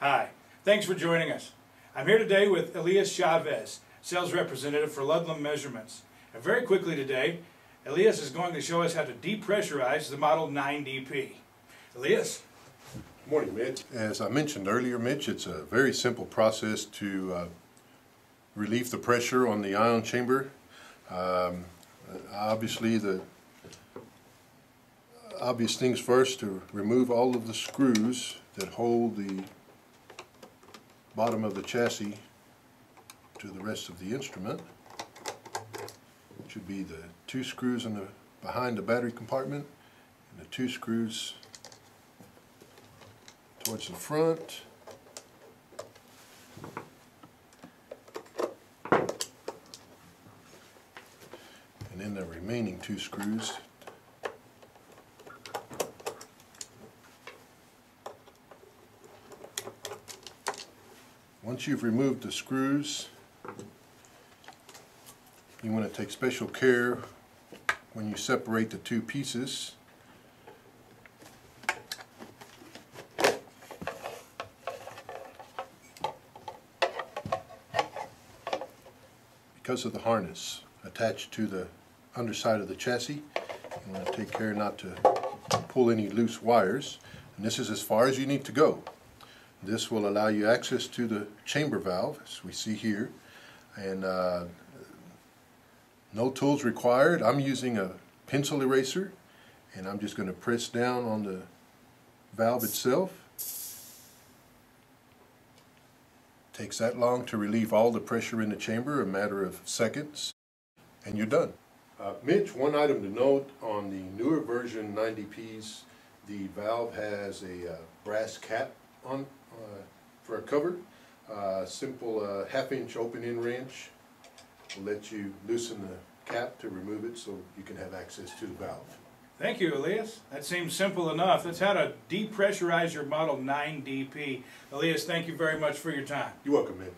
Hi, thanks for joining us. I'm here today with Elias Chavez, sales representative for Ludlum Measurements. And very quickly today, Elias is going to show us how to depressurize the Model 9DP. Elias? Good Morning, Mitch. As I mentioned earlier, Mitch, it's a very simple process to uh, relieve the pressure on the ion chamber. Um, obviously, the obvious things first to remove all of the screws that hold the bottom of the chassis to the rest of the instrument. It should be the two screws in the behind the battery compartment and the two screws towards the front. And then the remaining two screws Once you've removed the screws, you want to take special care when you separate the two pieces. Because of the harness attached to the underside of the chassis, you want to take care not to pull any loose wires. And this is as far as you need to go. This will allow you access to the chamber valve, as we see here. And uh, no tools required. I'm using a pencil eraser, and I'm just going to press down on the valve itself. Takes that long to relieve all the pressure in the chamber, a matter of seconds, and you're done. Uh, Mitch, one item to note on the newer version 9DPs, the valve has a uh, brass cap on for a cover. Uh, simple uh, half inch open in wrench will let you loosen the cap to remove it so you can have access to the valve. Thank you, Elias. That seems simple enough. That's how to depressurize your Model 9DP. Elias, thank you very much for your time. You're welcome, Mitch.